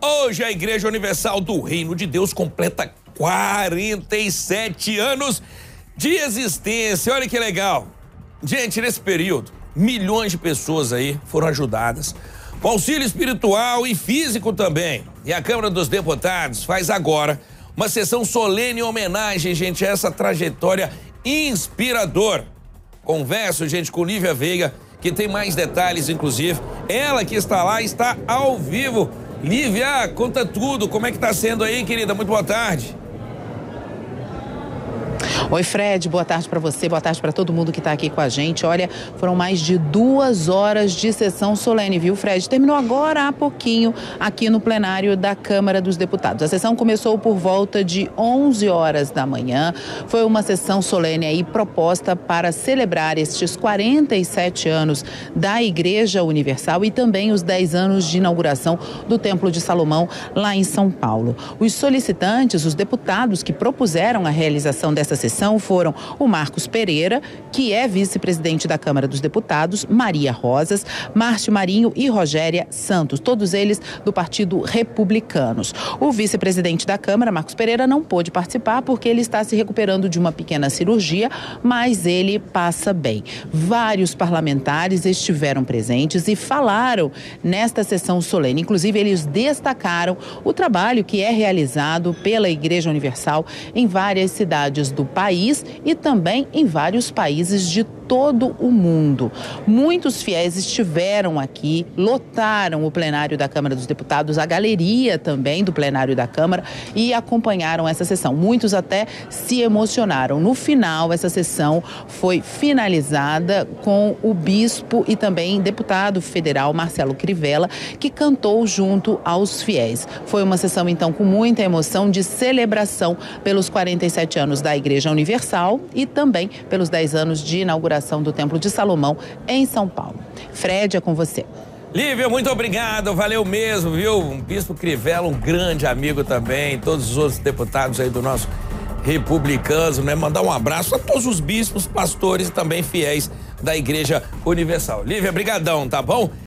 Hoje a Igreja Universal do Reino de Deus completa 47 anos de existência. Olha que legal. Gente, nesse período, milhões de pessoas aí foram ajudadas. Com auxílio espiritual e físico também. E a Câmara dos Deputados faz agora uma sessão solene em homenagem, gente, a essa trajetória inspiradora. Converso, gente, com Lívia Veiga, que tem mais detalhes, inclusive. Ela que está lá está ao vivo. Lívia, conta tudo. Como é que tá sendo aí, querida? Muito boa tarde. Oi, Fred, boa tarde para você, boa tarde para todo mundo que está aqui com a gente. Olha, foram mais de duas horas de sessão solene, viu, Fred? Terminou agora há pouquinho aqui no plenário da Câmara dos Deputados. A sessão começou por volta de 11 horas da manhã. Foi uma sessão solene aí proposta para celebrar estes 47 anos da Igreja Universal e também os 10 anos de inauguração do Templo de Salomão lá em São Paulo. Os solicitantes, os deputados que propuseram a realização dessa sessão, sessão foram o Marcos Pereira, que é vice-presidente da Câmara dos Deputados, Maria Rosas, Márcio Marinho e Rogéria Santos, todos eles do Partido Republicanos. O vice-presidente da Câmara, Marcos Pereira, não pôde participar porque ele está se recuperando de uma pequena cirurgia, mas ele passa bem. Vários parlamentares estiveram presentes e falaram nesta sessão solene. Inclusive, eles destacaram o trabalho que é realizado pela Igreja Universal em várias cidades do país e também em vários países de todo o mundo. Muitos fiéis estiveram aqui, lotaram o plenário da Câmara dos Deputados, a galeria também do plenário da Câmara e acompanharam essa sessão. Muitos até se emocionaram. No final, essa sessão foi finalizada com o bispo e também deputado federal Marcelo Crivella, que cantou junto aos fiéis. Foi uma sessão, então, com muita emoção de celebração pelos 47 anos da Igreja Universal e também pelos 10 anos de inauguração inauguração do Templo de Salomão em São Paulo. Fred, é com você. Lívia, muito obrigado, valeu mesmo, viu? Um Bispo Crivella, um grande amigo também, todos os outros deputados aí do nosso republicanos, né? Mandar um abraço a todos os bispos, pastores também fiéis da Igreja Universal. Lívia, brigadão, tá bom?